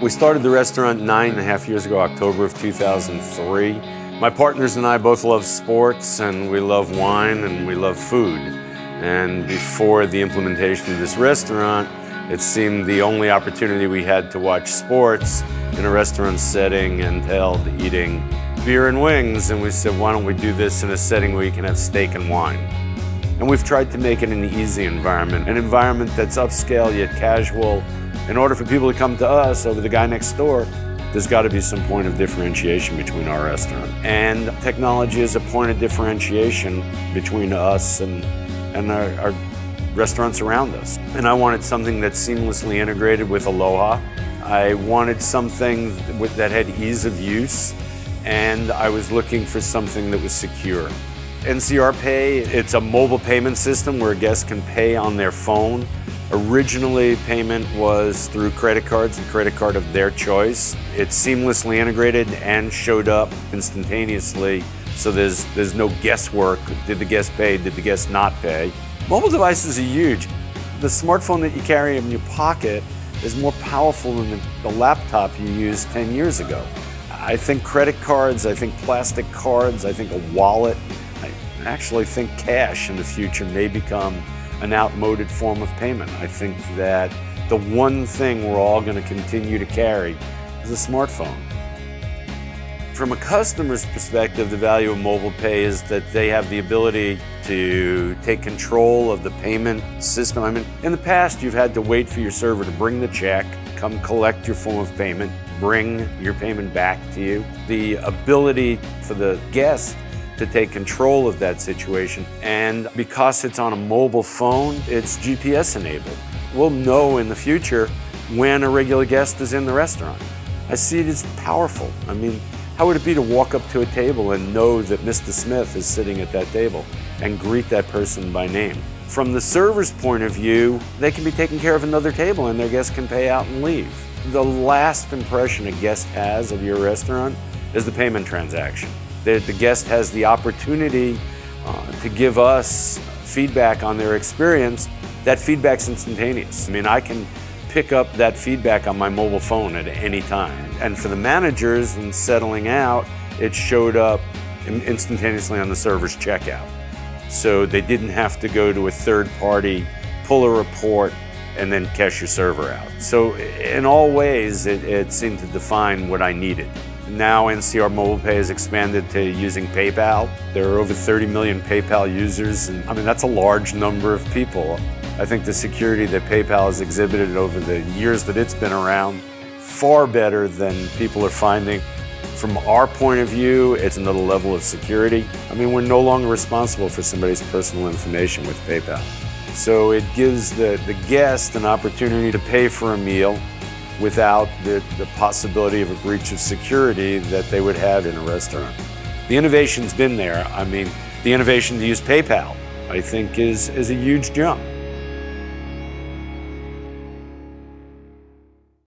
We started the restaurant nine and a half years ago, October of 2003. My partners and I both love sports and we love wine and we love food. And before the implementation of this restaurant, it seemed the only opportunity we had to watch sports in a restaurant setting entailed eating beer and wings. And we said, why don't we do this in a setting where you can have steak and wine? And we've tried to make it an easy environment, an environment that's upscale yet casual. In order for people to come to us over the guy next door, there's got to be some point of differentiation between our restaurant. And technology is a point of differentiation between us and, and our, our restaurants around us. And I wanted something that's seamlessly integrated with Aloha. I wanted something that had ease of use, and I was looking for something that was secure. NCR Pay, it's a mobile payment system where guests can pay on their phone. Originally, payment was through credit cards, the credit card of their choice. It's seamlessly integrated and showed up instantaneously, so there's, there's no guesswork. Did the guest pay? Did the guest not pay? Mobile devices are huge. The smartphone that you carry in your pocket is more powerful than the, the laptop you used 10 years ago. I think credit cards, I think plastic cards, I think a wallet, I actually think cash in the future may become an outmoded form of payment. I think that the one thing we're all going to continue to carry is a smartphone. From a customer's perspective, the value of mobile pay is that they have the ability to take control of the payment system. I mean, in the past, you've had to wait for your server to bring the check, come collect your form of payment, bring your payment back to you. The ability for the guest to take control of that situation. And because it's on a mobile phone, it's GPS enabled. We'll know in the future when a regular guest is in the restaurant. I see it as powerful. I mean, how would it be to walk up to a table and know that Mr. Smith is sitting at that table and greet that person by name? From the server's point of view, they can be taking care of another table and their guests can pay out and leave. The last impression a guest has of your restaurant is the payment transaction. The, the guest has the opportunity uh, to give us feedback on their experience. That feedback's instantaneous. I mean, I can pick up that feedback on my mobile phone at any time. And for the managers and settling out, it showed up instantaneously on the server's checkout. So they didn't have to go to a third party, pull a report, and then cash your server out. So in all ways, it, it seemed to define what I needed. Now NCR Mobile Pay has expanded to using PayPal. There are over 30 million PayPal users, and I mean, that's a large number of people. I think the security that PayPal has exhibited over the years that it's been around, far better than people are finding. From our point of view, it's another level of security. I mean, we're no longer responsible for somebody's personal information with PayPal. So it gives the, the guest an opportunity to pay for a meal without the, the possibility of a breach of security that they would have in a restaurant. The innovation's been there. I mean, the innovation to use PayPal, I think, is, is a huge jump.